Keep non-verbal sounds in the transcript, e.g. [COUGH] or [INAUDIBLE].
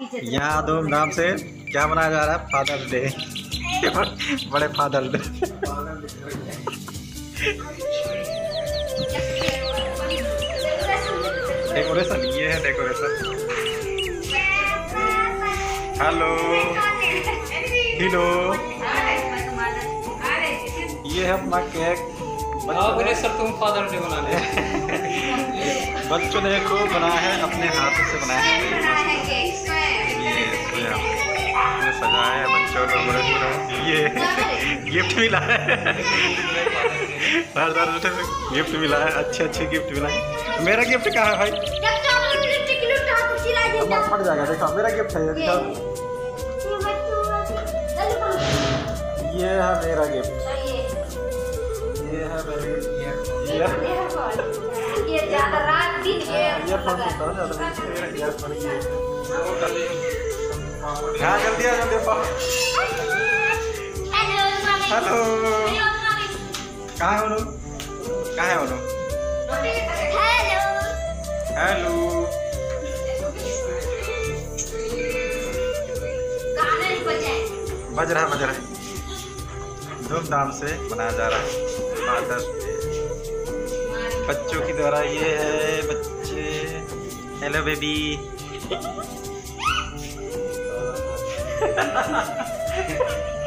यहाँ धूमधाम से क्या मनाया जा रहा है? Father's day. बड़े फादर्स डे। डेकोरेशन, ये है डेकोरेशन। हेलो। हेलो ये है अपना केक। सर तुम फादर डे बना ले बच्चों ने खूब बनाया है अपने हाथों से बनाया है। ये सजाया है बच्चों को बड़े ये गिफ्ट मिला है। हर बार गिफ्ट मिला है अच्छे अच्छे गिफ्ट मिला है। मेरा गिफ्ट कहाँ है भाई? फट जाएगा देखो मेरा गिफ्ट है ये दिखाओ। ये है मेरा गिफ्ट ये है ये ईयरफोन सुनता हूँ ज़्यादा ईयरफोन हाँ जल्दी आ जल्दी आ हेलो। कहाँ है उनु कहाँ है। उनु हेलो बज रहा है बज रहा है। धूमधाम से मनाया जा रहा है। फादर्स डे बच्चों की द्वारा ये है, बच्चे। Hello baby [LAUGHS]